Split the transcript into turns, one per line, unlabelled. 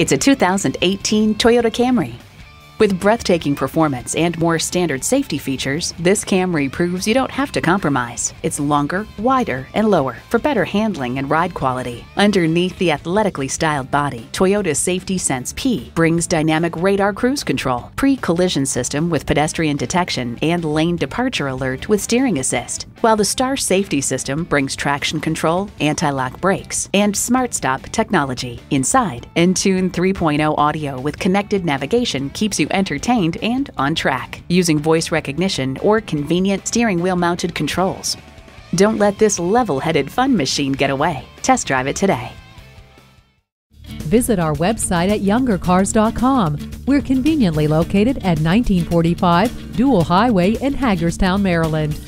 It's a 2018 Toyota Camry. With breathtaking performance and more standard safety features, this Camry proves you don't have to compromise. It's longer, wider, and lower for better handling and ride quality. Underneath the athletically styled body, Toyota's Safety Sense P brings dynamic radar cruise control, pre-collision system with pedestrian detection, and lane departure alert with steering assist. While the Star Safety System brings traction control, anti-lock brakes, and Smart Stop technology. Inside, Entune 3.0 audio with connected navigation keeps you entertained and on track using voice recognition or convenient steering wheel mounted controls. Don't let this level headed fun machine get away. Test drive it today.
Visit our website at youngercars.com. We're conveniently located at 1945 Dual Highway in Hagerstown, Maryland.